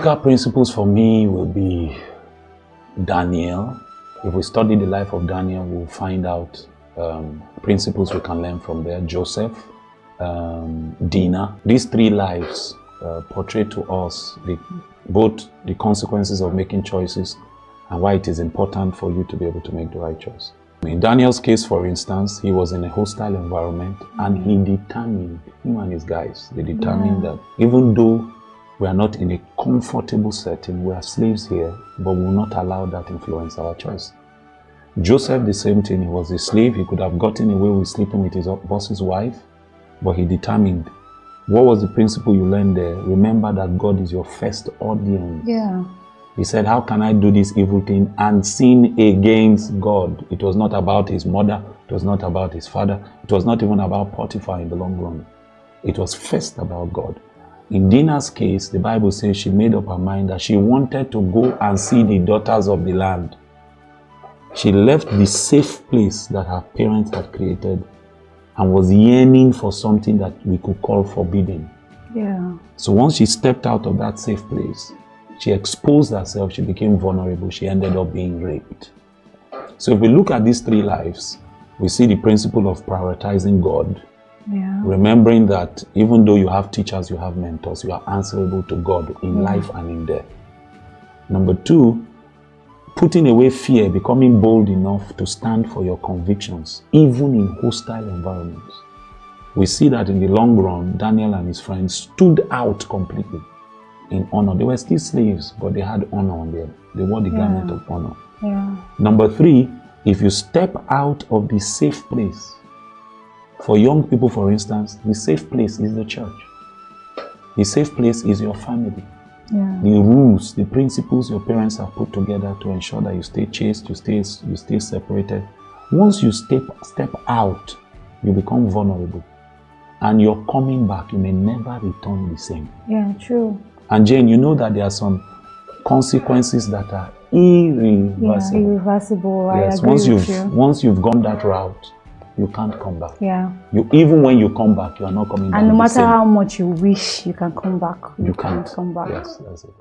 biblical principles for me will be Daniel. If we study the life of Daniel, we'll find out um, principles we can learn from there. Joseph, um, Dinah. These three lives uh, portray to us the, both the consequences of making choices and why it is important for you to be able to make the right choice. In Daniel's case, for instance, he was in a hostile environment and he determined, him and his guys, they determined Yeah. that even though we are not in a comfortable setting, we are slaves here, but we will not allow that influence our choice. Joseph, the same thing, he was a slave. He could have gotten away with sleeping with his boss's wife, but he determined. What was the principle you learned there? Remember that God is your first audience. Yeah. He said, How can I do this evil thing and sin against God? It was not about his mother, it was not about his father, it was not even about Potiphar in the long run. It was first about God. In Dinah's case, the Bible says she made up her mind that she wanted to go and see the daughters of the land. She left the safe place that her parents had created and was yearning for something that we could call forbidden. Yeah. So once she stepped out of that safe place, she exposed herself, she became vulnerable, she ended up being raped. So if we look at these three lives, we see the principle of prioritizing God, Yeah. remembering that even though you have teachers, you have mentors, you are answerable to God in Yeah. life and in death. Number two, putting away fear, becoming bold enough to stand for your convictions, even in hostile environments. We see that in the long run, Daniel and his friends stood out completely in honor. They were still slaves, but they had honor on them. They wore the Yeah. garment of honor. Yeah. Number three, if you step out of the safe place, for young people, for instance, the safe place is the church. The safe place is your family. Yeah. The rules, the principles your parents have put together to ensure that you stay chaste, you stay, you stay separated. Once you step step out, you become vulnerable, and you're coming back. You may never return the same. Yeah. True. And Jane, you know that there are some consequences that are Yeah. irreversible. Irreversible. I yes, once you've you. once you've gone that route, you can't come back. Yeah. You even when you come back, you are not coming back. And no matter how much you wish you can come back, you, you can't can't come back. Yes, that's it.